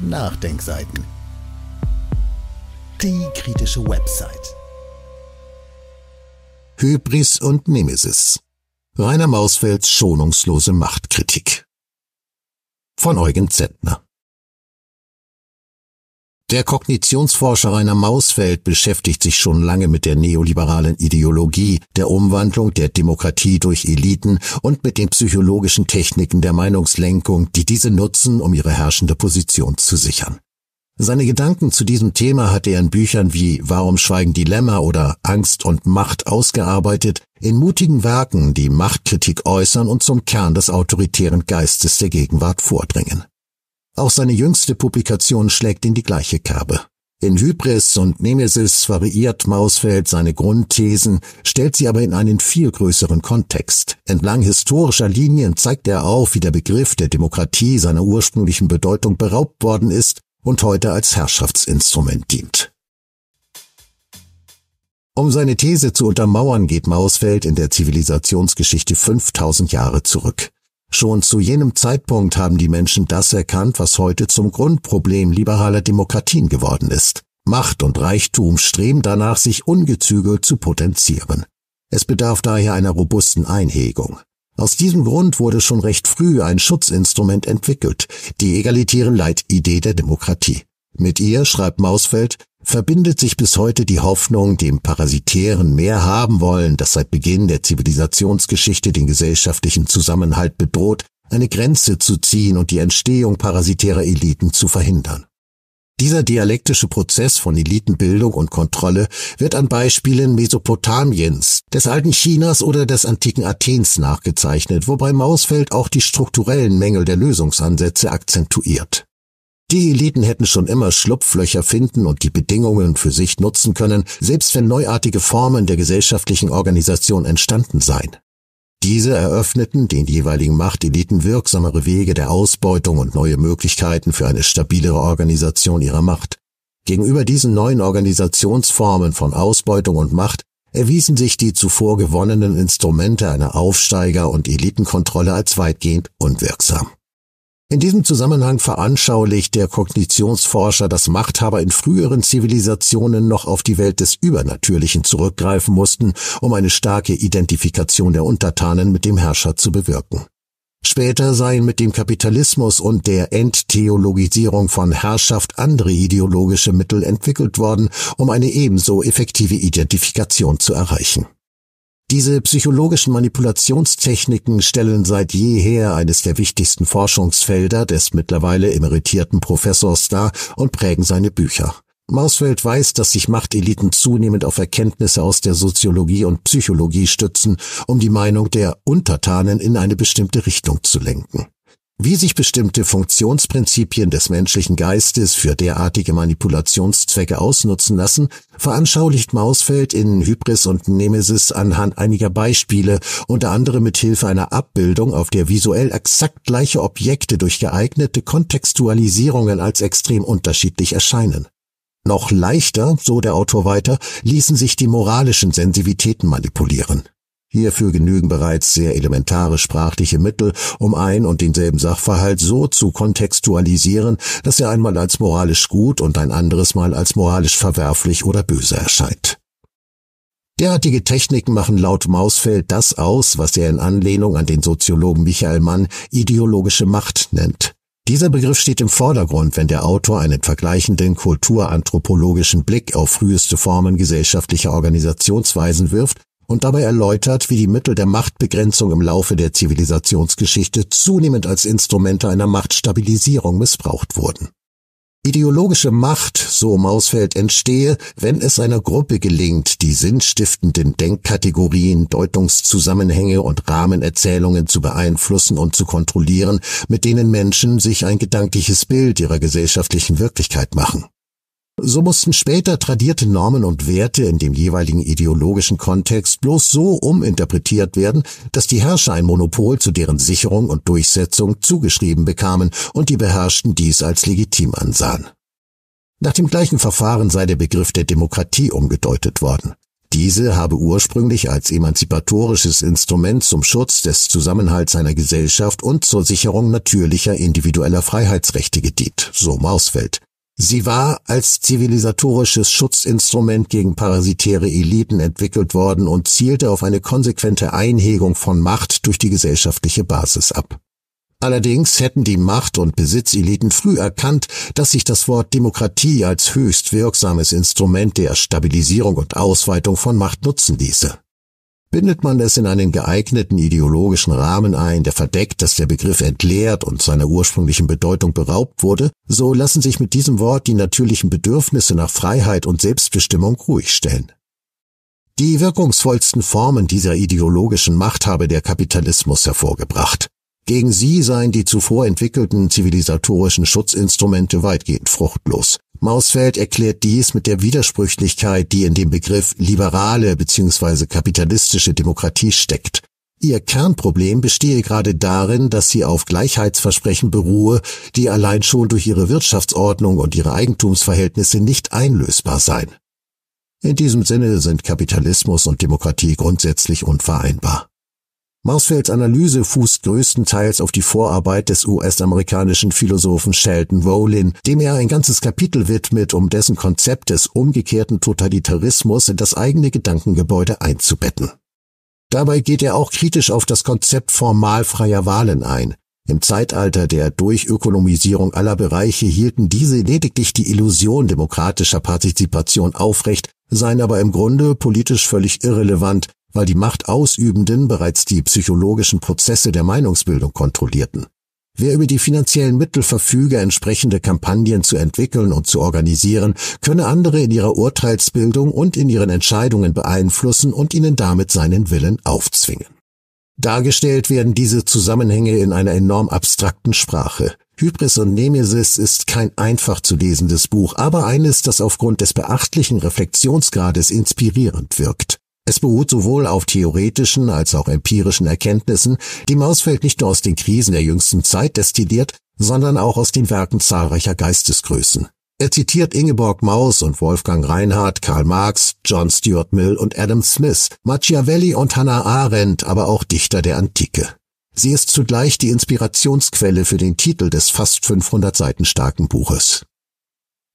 Nachdenkseiten. Die kritische Website. Hybris und Nemesis. Rainer Mausfelds schonungslose Machtkritik. Von Eugen Zettner. Der Kognitionsforscher Rainer Mausfeld beschäftigt sich schon lange mit der neoliberalen Ideologie, der Umwandlung der Demokratie durch Eliten und mit den psychologischen Techniken der Meinungslenkung, die diese nutzen, um ihre herrschende Position zu sichern. Seine Gedanken zu diesem Thema hat er in Büchern wie Warum schweigen Dilemma oder Angst und Macht ausgearbeitet, in mutigen Werken, die Machtkritik äußern und zum Kern des autoritären Geistes der Gegenwart vordringen. Auch seine jüngste Publikation schlägt in die gleiche Kerbe. In Hybris und Nemesis variiert Mausfeld seine Grundthesen, stellt sie aber in einen viel größeren Kontext. Entlang historischer Linien zeigt er auf, wie der Begriff der Demokratie seiner ursprünglichen Bedeutung beraubt worden ist und heute als Herrschaftsinstrument dient. Um seine These zu untermauern, geht Mausfeld in der Zivilisationsgeschichte 5000 Jahre zurück. Schon zu jenem Zeitpunkt haben die Menschen das erkannt, was heute zum Grundproblem liberaler Demokratien geworden ist. Macht und Reichtum streben danach, sich ungezügelt zu potenzieren. Es bedarf daher einer robusten Einhegung. Aus diesem Grund wurde schon recht früh ein Schutzinstrument entwickelt, die egalitäre Leitidee der Demokratie. Mit ihr, schreibt Mausfeld, verbindet sich bis heute die Hoffnung, dem Parasitären mehr haben wollen, das seit Beginn der Zivilisationsgeschichte den gesellschaftlichen Zusammenhalt bedroht, eine Grenze zu ziehen und die Entstehung parasitärer Eliten zu verhindern. Dieser dialektische Prozess von Elitenbildung und Kontrolle wird an Beispielen Mesopotamiens, des alten Chinas oder des antiken Athens nachgezeichnet, wobei Mausfeld auch die strukturellen Mängel der Lösungsansätze akzentuiert. Die Eliten hätten schon immer Schlupflöcher finden und die Bedingungen für sich nutzen können, selbst wenn neuartige Formen der gesellschaftlichen Organisation entstanden seien. Diese eröffneten den jeweiligen Machteliten wirksamere Wege der Ausbeutung und neue Möglichkeiten für eine stabilere Organisation ihrer Macht. Gegenüber diesen neuen Organisationsformen von Ausbeutung und Macht erwiesen sich die zuvor gewonnenen Instrumente einer Aufsteiger- und Elitenkontrolle als weitgehend unwirksam. In diesem Zusammenhang veranschaulicht der Kognitionsforscher, dass Machthaber in früheren Zivilisationen noch auf die Welt des Übernatürlichen zurückgreifen mussten, um eine starke Identifikation der Untertanen mit dem Herrscher zu bewirken. Später seien mit dem Kapitalismus und der Enttheologisierung von Herrschaft andere ideologische Mittel entwickelt worden, um eine ebenso effektive Identifikation zu erreichen. Diese psychologischen Manipulationstechniken stellen seit jeher eines der wichtigsten Forschungsfelder des mittlerweile emeritierten Professors dar und prägen seine Bücher. Mausfeld weiß, dass sich Machteliten zunehmend auf Erkenntnisse aus der Soziologie und Psychologie stützen, um die Meinung der Untertanen in eine bestimmte Richtung zu lenken. Wie sich bestimmte Funktionsprinzipien des menschlichen Geistes für derartige Manipulationszwecke ausnutzen lassen, veranschaulicht Mausfeld in Hybris und Nemesis anhand einiger Beispiele, unter anderem mit Hilfe einer Abbildung, auf der visuell exakt gleiche Objekte durch geeignete Kontextualisierungen als extrem unterschiedlich erscheinen. Noch leichter, so der Autor weiter, ließen sich die moralischen Sensivitäten manipulieren. Hierfür genügen bereits sehr elementare sprachliche Mittel, um ein und denselben Sachverhalt so zu kontextualisieren, dass er einmal als moralisch gut und ein anderes Mal als moralisch verwerflich oder böse erscheint. Derartige Techniken machen laut Mausfeld das aus, was er in Anlehnung an den Soziologen Michael Mann ideologische Macht nennt. Dieser Begriff steht im Vordergrund, wenn der Autor einen vergleichenden kulturanthropologischen Blick auf früheste Formen gesellschaftlicher Organisationsweisen wirft und dabei erläutert, wie die Mittel der Machtbegrenzung im Laufe der Zivilisationsgeschichte zunehmend als Instrumente einer Machtstabilisierung missbraucht wurden. Ideologische Macht, so Mausfeld, entstehe, wenn es einer Gruppe gelingt, die sinnstiftenden Denkkategorien, Deutungszusammenhänge und Rahmenerzählungen zu beeinflussen und zu kontrollieren, mit denen Menschen sich ein gedankliches Bild ihrer gesellschaftlichen Wirklichkeit machen. So mussten später tradierte Normen und Werte in dem jeweiligen ideologischen Kontext bloß so uminterpretiert werden, dass die Herrscher ein Monopol zu deren Sicherung und Durchsetzung zugeschrieben bekamen und die Beherrschten dies als legitim ansahen. Nach dem gleichen Verfahren sei der Begriff der Demokratie umgedeutet worden. Diese habe ursprünglich als emanzipatorisches Instrument zum Schutz des Zusammenhalts einer Gesellschaft und zur Sicherung natürlicher individueller Freiheitsrechte gedient, so Mausfeld. Sie war als zivilisatorisches Schutzinstrument gegen parasitäre Eliten entwickelt worden und zielte auf eine konsequente Einhegung von Macht durch die gesellschaftliche Basis ab. Allerdings hätten die Macht- und Besitzeliten früh erkannt, dass sich das Wort Demokratie als höchst wirksames Instrument der Stabilisierung und Ausweitung von Macht nutzen ließe. Bindet man es in einen geeigneten ideologischen Rahmen ein, der verdeckt, dass der Begriff entleert und seiner ursprünglichen Bedeutung beraubt wurde, so lassen sich mit diesem Wort die natürlichen Bedürfnisse nach Freiheit und Selbstbestimmung ruhig stellen. Die wirkungsvollsten Formen dieser ideologischen Macht habe der Kapitalismus hervorgebracht. Gegen sie seien die zuvor entwickelten zivilisatorischen Schutzinstrumente weitgehend fruchtlos. Mausfeld erklärt dies mit der Widersprüchlichkeit, die in dem Begriff liberale bzw. kapitalistische Demokratie steckt. Ihr Kernproblem bestehe gerade darin, dass sie auf Gleichheitsversprechen beruhe, die allein schon durch ihre Wirtschaftsordnung und ihre Eigentumsverhältnisse nicht einlösbar seien. In diesem Sinne sind Kapitalismus und Demokratie grundsätzlich unvereinbar. Mausfelds Analyse fußt größtenteils auf die Vorarbeit des US-amerikanischen Philosophen Sheldon Rowlin, dem er ein ganzes Kapitel widmet, um dessen Konzept des umgekehrten Totalitarismus in das eigene Gedankengebäude einzubetten. Dabei geht er auch kritisch auf das Konzept formalfreier Wahlen ein. Im Zeitalter der Durchökonomisierung aller Bereiche hielten diese lediglich die Illusion demokratischer Partizipation aufrecht, seien aber im Grunde politisch völlig irrelevant, weil die Machtausübenden bereits die psychologischen Prozesse der Meinungsbildung kontrollierten. Wer über die finanziellen Mittel verfüge, entsprechende Kampagnen zu entwickeln und zu organisieren, könne andere in ihrer Urteilsbildung und in ihren Entscheidungen beeinflussen und ihnen damit seinen Willen aufzwingen. Dargestellt werden diese Zusammenhänge in einer enorm abstrakten Sprache. Hybris und Nemesis ist kein einfach zu lesendes Buch, aber eines, das aufgrund des beachtlichen Reflexionsgrades inspirierend wirkt. Es beruht sowohl auf theoretischen als auch empirischen Erkenntnissen, die Mausfeld nicht nur aus den Krisen der jüngsten Zeit destilliert, sondern auch aus den Werken zahlreicher Geistesgrößen. Er zitiert Ingeborg Maus und Wolfgang Reinhardt, Karl Marx, John Stuart Mill und Adam Smith, Machiavelli und Hannah Arendt, aber auch Dichter der Antike. Sie ist zugleich die Inspirationsquelle für den Titel des fast 500 Seiten starken Buches.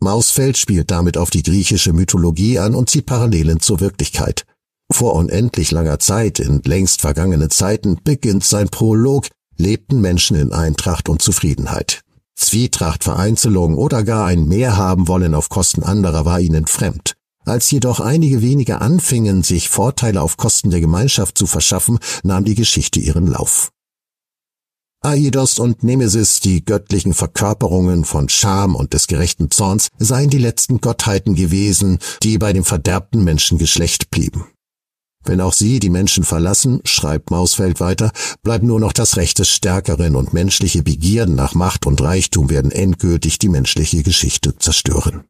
Mausfeld spielt damit auf die griechische Mythologie an und zieht Parallelen zur Wirklichkeit. Vor unendlich langer Zeit, in längst vergangenen Zeiten, beginnt sein Prolog, lebten Menschen in Eintracht und Zufriedenheit. Zwietracht, Vereinzelung oder gar ein Mehr haben wollen auf Kosten anderer war ihnen fremd. Als jedoch einige wenige anfingen, sich Vorteile auf Kosten der Gemeinschaft zu verschaffen, nahm die Geschichte ihren Lauf. Aidos und Nemesis, die göttlichen Verkörperungen von Scham und des gerechten Zorns, seien die letzten Gottheiten gewesen, die bei dem verderbten Menschengeschlecht blieben. Wenn auch sie die Menschen verlassen, schreibt Mausfeld weiter, bleibt nur noch das Recht des Stärkeren und menschliche Begierden nach Macht und Reichtum werden endgültig die menschliche Geschichte zerstören.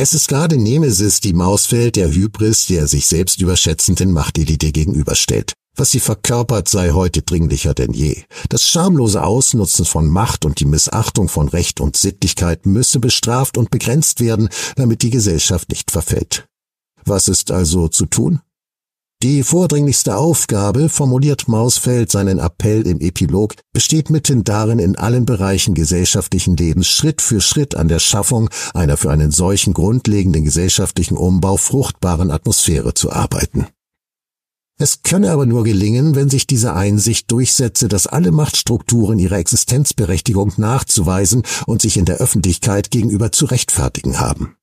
Es ist gerade Nemesis, die Mausfeld, der Hybris, der sich selbst überschätzenden Machtelite gegenüberstellt. Was sie verkörpert, sei heute dringlicher denn je. Das schamlose Ausnutzen von Macht und die Missachtung von Recht und Sittlichkeit müsse bestraft und begrenzt werden, damit die Gesellschaft nicht verfällt. Was ist also zu tun? Die vordringlichste Aufgabe, formuliert Mausfeld seinen Appell im Epilog, besteht mitten darin, in allen Bereichen gesellschaftlichen Lebens Schritt für Schritt an der Schaffung einer für einen solchen grundlegenden gesellschaftlichen Umbau fruchtbaren Atmosphäre zu arbeiten. Es könne aber nur gelingen, wenn sich diese Einsicht durchsetze, dass alle Machtstrukturen ihre Existenzberechtigung nachzuweisen und sich in der Öffentlichkeit gegenüber zu rechtfertigen haben.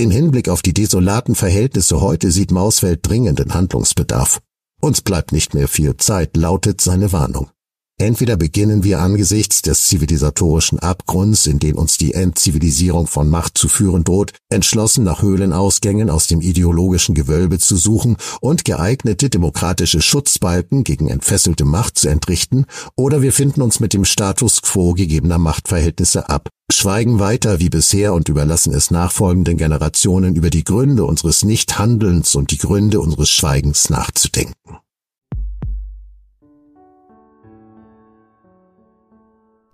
In Hinblick auf die desolaten Verhältnisse heute sieht Mausfeld dringenden Handlungsbedarf. Uns bleibt nicht mehr viel Zeit, lautet seine Warnung. Entweder beginnen wir angesichts des zivilisatorischen Abgrunds, in den uns die Entzivilisierung von Macht zu führen droht, entschlossen nach Höhlenausgängen aus dem ideologischen Gewölbe zu suchen und geeignete demokratische Schutzbalken gegen entfesselte Macht zu entrichten, oder wir finden uns mit dem Status quo gegebener Machtverhältnisse ab, schweigen weiter wie bisher und überlassen es nachfolgenden Generationen über die Gründe unseres Nichthandelns und die Gründe unseres Schweigens nachzudenken.